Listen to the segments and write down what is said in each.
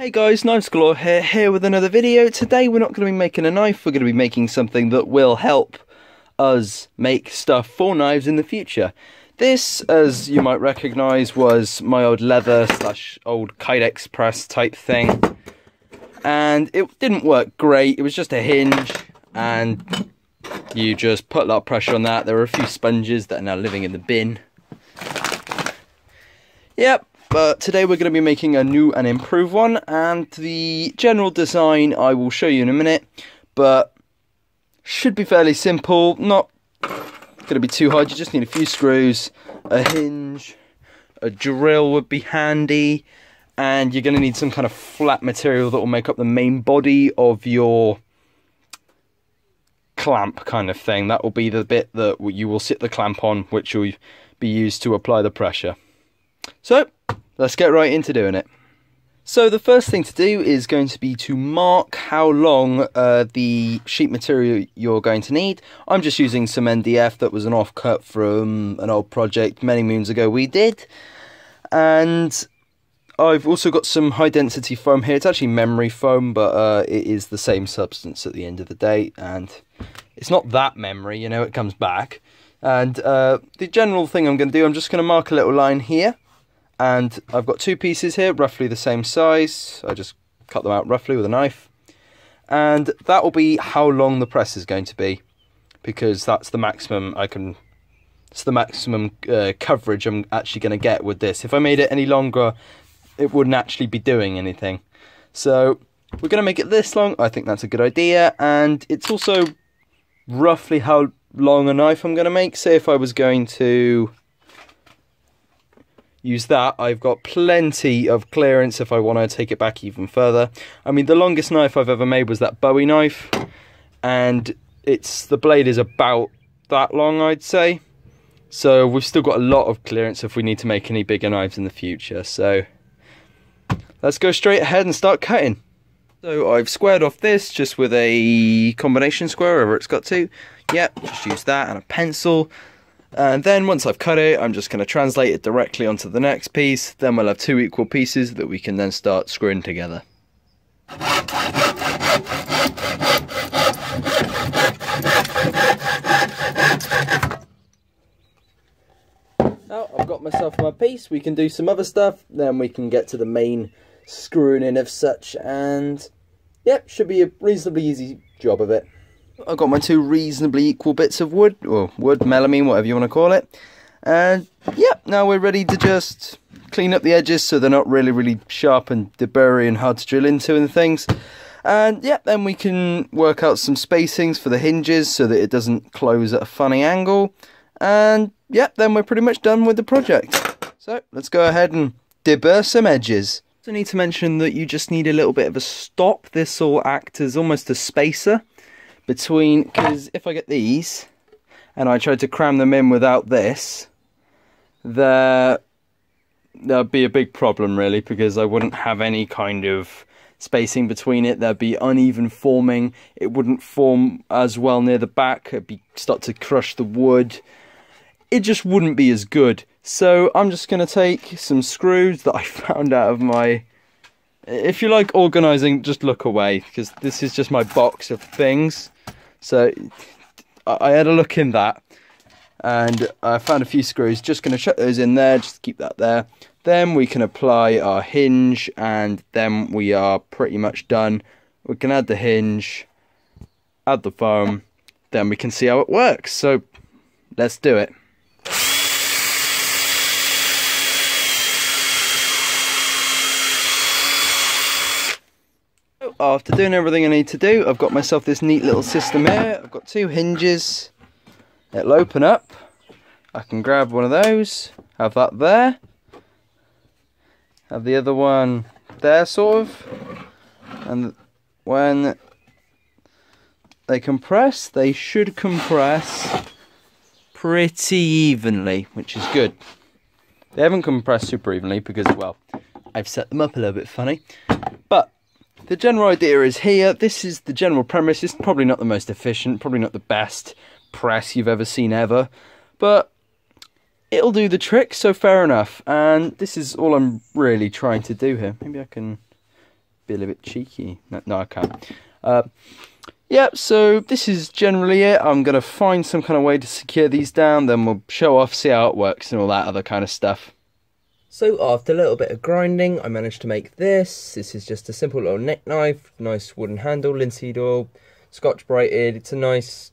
Hey guys, Knives Galore here, here with another video. Today we're not going to be making a knife, we're going to be making something that will help us make stuff for knives in the future. This, as you might recognise, was my old leather slash old Kydex press type thing. And it didn't work great, it was just a hinge and you just put a lot of pressure on that. There were a few sponges that are now living in the bin. Yep, but today we're going to be making a new and improved one and the general design I will show you in a minute but should be fairly simple not going to be too hard you just need a few screws a hinge a drill would be handy and you're going to need some kind of flat material that will make up the main body of your clamp kind of thing. That will be the bit that you will sit the clamp on which will be used to apply the pressure. So let's get right into doing it. So the first thing to do is going to be to mark how long uh, the sheet material you're going to need. I'm just using some MDF that was an offcut from an old project many moons ago we did. And I've also got some high density foam here. It's actually memory foam, but uh, it is the same substance at the end of the day. And it's not that memory, you know, it comes back. And uh, the general thing I'm going to do, I'm just going to mark a little line here and I've got two pieces here roughly the same size. I just cut them out roughly with a knife. And that will be how long the press is going to be because that's the maximum I can it's the maximum uh, coverage I'm actually going to get with this. If I made it any longer it wouldn't actually be doing anything. So we're going to make it this long. I think that's a good idea. And it's also roughly how long a knife I'm going to make. Say if I was going to use that. I've got plenty of clearance if I want to take it back even further. I mean, the longest knife I've ever made was that Bowie knife, and it's the blade is about that long, I'd say. So we've still got a lot of clearance if we need to make any bigger knives in the future. So let's go straight ahead and start cutting. So I've squared off this just with a combination square wherever it's got to. Yep, just use that and a pencil. And then once I've cut it, I'm just going to translate it directly onto the next piece. Then we'll have two equal pieces that we can then start screwing together. Now I've got myself my piece, we can do some other stuff, then we can get to the main screwing in of such, and yep, should be a reasonably easy job of it. I've got my two reasonably equal bits of wood, or wood, melamine, whatever you want to call it. And yep, now we're ready to just clean up the edges so they're not really, really sharp and debris and hard to drill into and things. And yep, then we can work out some spacings for the hinges so that it doesn't close at a funny angle. And yep, then we're pretty much done with the project. So let's go ahead and deburr some edges. I need to mention that you just need a little bit of a stop. This will act as almost a spacer between, because if I get these and I try to cram them in without this, there there'd be a big problem really because I wouldn't have any kind of spacing between it. There'd be uneven forming. It wouldn't form as well near the back. It'd be start to crush the wood. It just wouldn't be as good. So I'm just going to take some screws that I found out of my if you like organizing, just look away because this is just my box of things. So I had a look in that and I found a few screws. Just going to chuck those in there, just keep that there. Then we can apply our hinge and then we are pretty much done. We can add the hinge, add the foam, then we can see how it works. So let's do it. After doing everything I need to do, I've got myself this neat little system here. I've got two hinges. It'll open up. I can grab one of those, have that there. Have the other one there, sort of. And when they compress, they should compress pretty evenly, which is good. They haven't compressed super evenly because, well, I've set them up a little bit funny. But the general idea is here. This is the general premise. It's probably not the most efficient, probably not the best press you've ever seen ever, but it'll do the trick, so fair enough. And this is all I'm really trying to do here. Maybe I can be a little bit cheeky. No, no I can't. Uh, Yep, so this is generally it. I'm going to find some kind of way to secure these down, then we'll show off, see how it works and all that other kind of stuff. So after a little bit of grinding, I managed to make this. This is just a simple little neck knife, nice wooden handle, linseed oil, Scotch-Brited. It's a nice,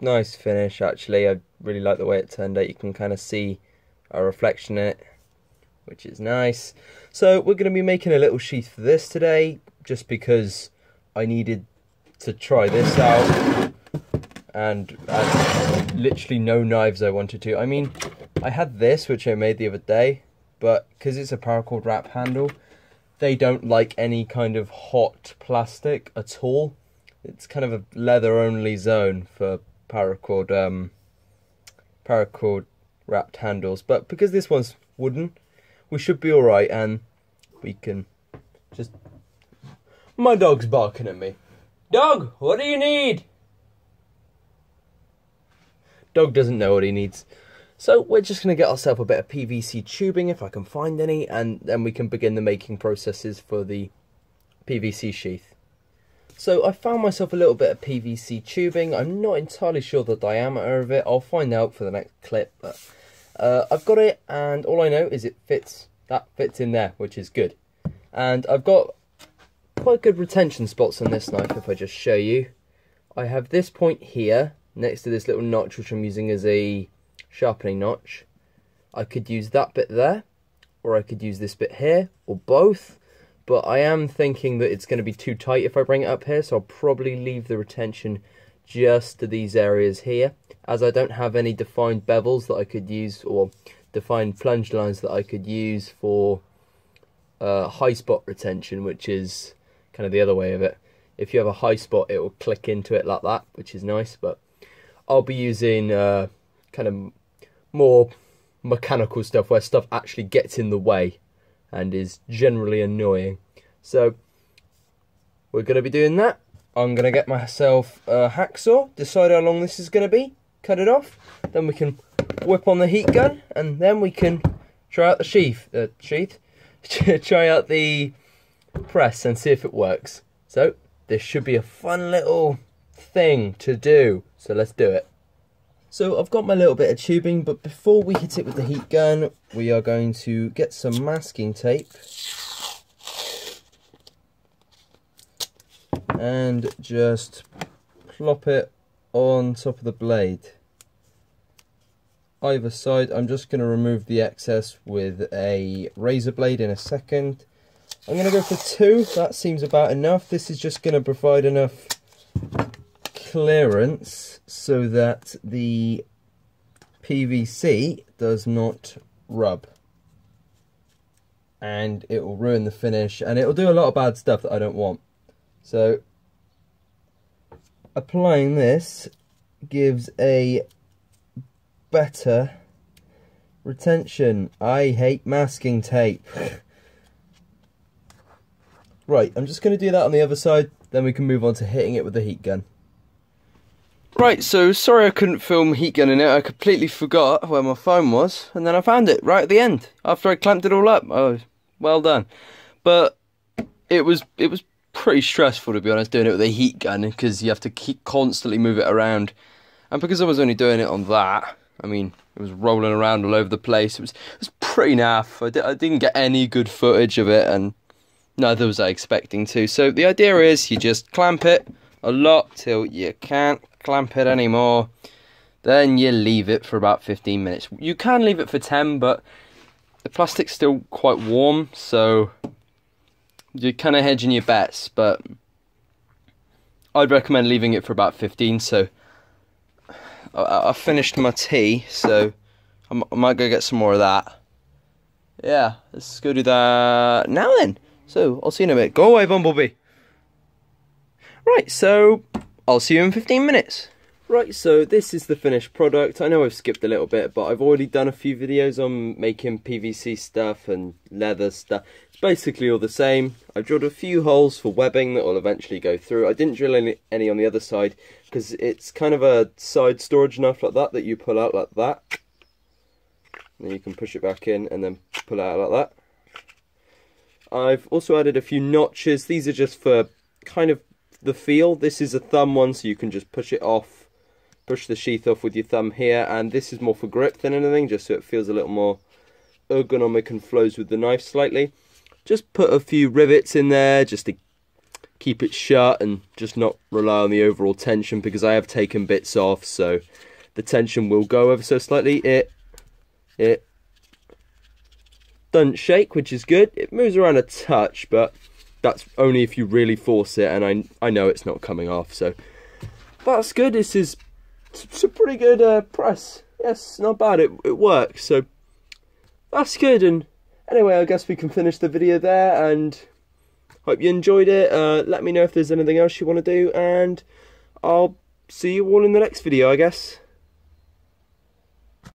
nice finish actually. I really like the way it turned out. You can kind of see a reflection in it, which is nice. So we're going to be making a little sheath for this today, just because I needed to try this out and literally no knives I wanted to. I mean, I had this which I made the other day, but because it's a paracord wrap handle, they don't like any kind of hot plastic at all. It's kind of a leather only zone for paracord um, paracord wrapped handles, but because this one's wooden, we should be alright and we can just... My dog's barking at me. Dog, what do you need? Dog doesn't know what he needs. So we're just going to get ourselves a bit of PVC tubing if I can find any, and then we can begin the making processes for the PVC sheath. So I found myself a little bit of PVC tubing. I'm not entirely sure the diameter of it. I'll find out for the next clip. But uh, I've got it, and all I know is it fits. That fits in there, which is good. And I've got quite good retention spots on this knife if I just show you. I have this point here next to this little notch which I'm using as a sharpening notch. I could use that bit there or I could use this bit here or both but I am thinking that it's going to be too tight if I bring it up here so I'll probably leave the retention just to these areas here as I don't have any defined bevels that I could use or defined plunge lines that I could use for uh, high spot retention which is kind of the other way of it. If you have a high spot, it will click into it like that, which is nice. But I'll be using uh, kind of more mechanical stuff where stuff actually gets in the way and is generally annoying. So we're going to be doing that. I'm going to get myself a hacksaw, decide how long this is going to be, cut it off, then we can whip on the heat gun, and then we can try out the sheath, uh, sheath, try out the press and see if it works. So this should be a fun little thing to do. So let's do it. So I've got my little bit of tubing, but before we hit it with the heat gun, we are going to get some masking tape. And just plop it on top of the blade. Either side, I'm just going to remove the excess with a razor blade in a second. I'm going to go for two. That seems about enough. This is just going to provide enough clearance so that the PVC does not rub. And it will ruin the finish and it will do a lot of bad stuff that I don't want. So applying this gives a better retention. I hate masking tape. Right, I'm just going to do that on the other side, then we can move on to hitting it with the heat gun. Right, so sorry I couldn't film heat gun in it. I completely forgot where my phone was, and then I found it right at the end after I clamped it all up. Oh, well done. But it was it was pretty stressful to be honest doing it with a heat gun because you have to keep constantly move it around, and because I was only doing it on that, I mean it was rolling around all over the place. It was it was pretty naff. I, di I didn't get any good footage of it, and neither was I expecting to. So the idea is you just clamp it a lot till you can't clamp it anymore. Then you leave it for about 15 minutes. You can leave it for 10, but the plastic's still quite warm, so you're kind of hedging your bets, but I'd recommend leaving it for about 15. So I, I finished my tea, so I might go get some more of that. Yeah, let's go do that now then. So, I'll see you in a bit. Go away, Bumblebee. Right, so I'll see you in 15 minutes. Right, so this is the finished product. I know I've skipped a little bit, but I've already done a few videos on making PVC stuff and leather stuff. It's basically all the same. I've drilled a few holes for webbing that will eventually go through. I didn't drill any, any on the other side because it's kind of a side storage knife like that that you pull out like that. And then you can push it back in and then pull out like that. I've also added a few notches. These are just for kind of the feel. This is a thumb one, so you can just push it off, push the sheath off with your thumb here. And this is more for grip than anything, just so it feels a little more ergonomic and flows with the knife slightly. Just put a few rivets in there just to keep it shut and just not rely on the overall tension because I have taken bits off, so the tension will go ever so slightly. It, it doesn't shake, which is good. It moves around a touch, but that's only if you really force it, and I I know it's not coming off, so that's good. This is it's a pretty good uh, press. Yes, not bad. It it works. So that's good. And anyway, I guess we can finish the video there. And hope you enjoyed it. Uh, let me know if there's anything else you want to do, and I'll see you all in the next video. I guess.